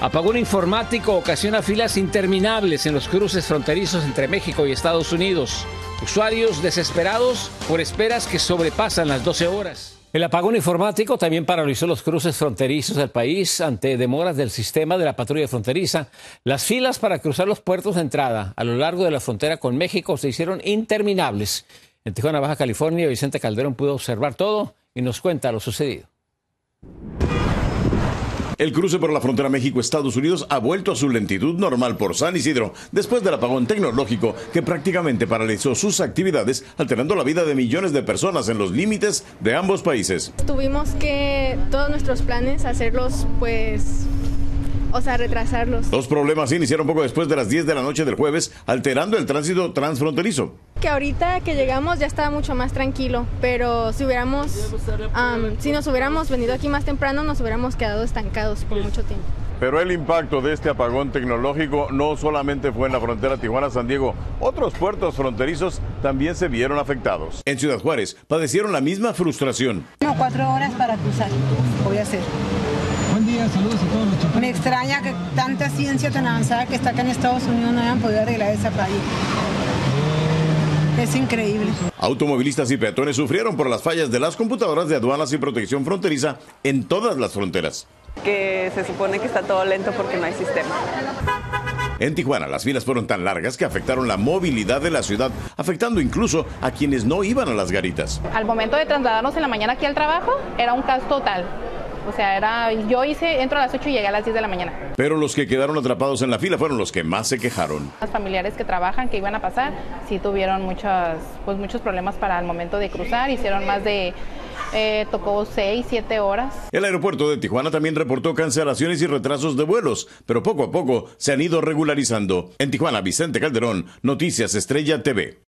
Apagón informático ocasiona filas interminables en los cruces fronterizos entre México y Estados Unidos. Usuarios desesperados por esperas que sobrepasan las 12 horas. El apagón informático también paralizó los cruces fronterizos del país ante demoras del sistema de la patrulla fronteriza. Las filas para cruzar los puertos de entrada a lo largo de la frontera con México se hicieron interminables. En Tijuana, Baja California, Vicente Calderón pudo observar todo y nos cuenta lo sucedido. El cruce por la frontera México-Estados Unidos ha vuelto a su lentitud normal por San Isidro después del apagón tecnológico que prácticamente paralizó sus actividades, alterando la vida de millones de personas en los límites de ambos países. Tuvimos que todos nuestros planes hacerlos pues o sea, retrasarlos. Los problemas iniciaron poco después de las 10 de la noche del jueves, alterando el tránsito transfronterizo. Que ahorita que llegamos ya estaba mucho más tranquilo, pero si hubiéramos, si nos hubiéramos venido aquí más temprano, nos hubiéramos quedado estancados por mucho tiempo. Pero el impacto de este apagón tecnológico no solamente fue en la frontera Tijuana-San Diego, otros puertos fronterizos también se vieron afectados. En Ciudad Juárez padecieron la misma frustración. No, cuatro horas para cruzar, voy a hacer. Buen día, saludos a todos los Me extraña que tanta ciencia tan avanzada que está acá en Estados Unidos no hayan podido arreglar esa falla. Es increíble. Automovilistas y peatones sufrieron por las fallas de las computadoras de aduanas y protección fronteriza en todas las fronteras. Que se supone que está todo lento porque no hay sistema. En Tijuana las filas fueron tan largas que afectaron la movilidad de la ciudad, afectando incluso a quienes no iban a las garitas. Al momento de trasladarnos en la mañana aquí al trabajo, era un caos total. O sea, era, yo hice, entro a las 8 y llegué a las 10 de la mañana. Pero los que quedaron atrapados en la fila fueron los que más se quejaron. Los familiares que trabajan, que iban a pasar, sí tuvieron muchos, pues muchos problemas para el momento de cruzar. Hicieron más de eh, tocó 6, 7 horas. El aeropuerto de Tijuana también reportó cancelaciones y retrasos de vuelos, pero poco a poco se han ido regularizando. En Tijuana, Vicente Calderón, Noticias Estrella TV.